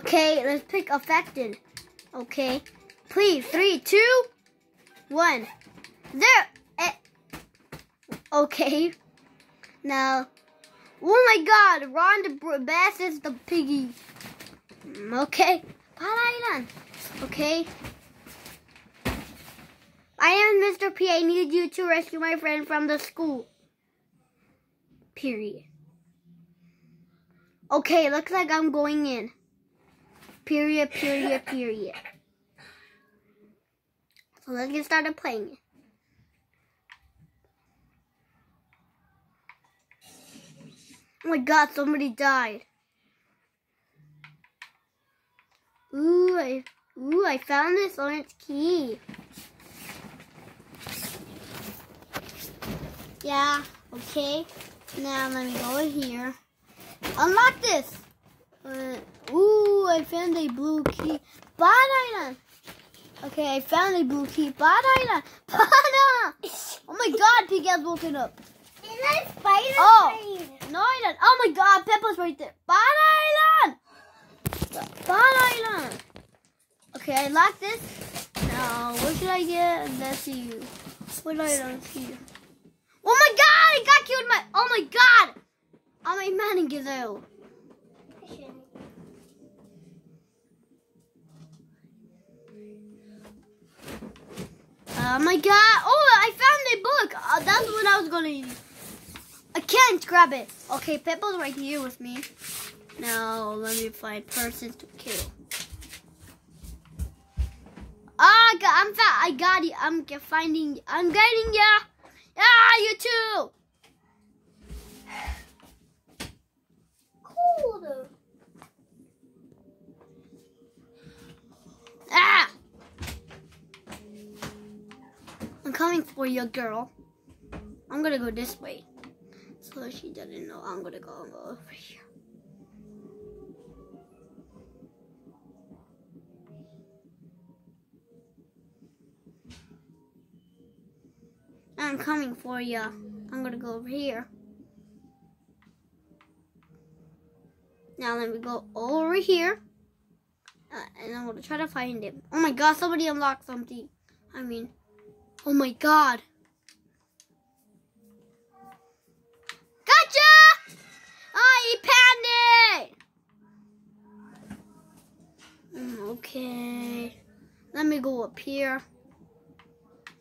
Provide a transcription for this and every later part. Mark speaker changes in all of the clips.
Speaker 1: Okay, let's pick affected. Okay. Please, three, two, one. There. Eh. Okay. Now. Oh my god, Ron Bass is the piggy. Mm, Okay. Island. Okay. I am Mr. P. I need you to rescue my friend from the school. Period. Okay, looks like I'm going in. Period, period, period. So let's get started playing it. Oh my god, somebody died. Ooh, I, ooh, I found this orange key. Yeah, okay. Now let me go in here. Unlock this. Uh, I found a blue key. Bad island. Okay, I found a blue key. Bad island. Bada! Oh my god, Pig has woken up.
Speaker 2: Is that spider
Speaker 1: Oh. No island. Oh my god, Peppa's right there. Bad island. Bad island. Okay, I locked this. Now, what should I get? Let's see. What island here? Oh my god, I got killed my. Oh my god. I'm a man in gazelle. Oh my god! Oh, I found a book. Uh, that's what I was gonna use. I can't grab it. Okay, Peppa's right here with me. Now let me find persons to kill. Ah, I got, I'm fa- I got it. I'm finding. I'm getting ya. Ah, you too.
Speaker 2: Cool
Speaker 1: coming for you, girl. I'm gonna go this way. So she doesn't know I'm gonna go over here. I'm coming for you. I'm gonna go over here. Now let me go over here. Uh, and I'm gonna try to find him. Oh my god, somebody unlocked something. I mean, oh my god. Gotcha! I panicked! Mm, Okay. Let me go up here.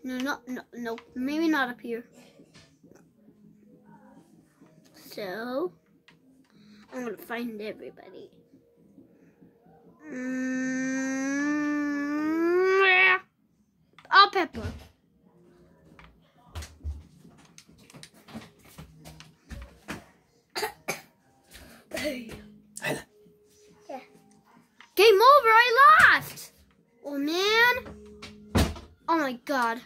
Speaker 1: No, no, no, no, maybe not up here. So, I'm gonna find everybody. Mm, yeah. Oh, Pepper. Game over. I lost. Oh man. Oh my god.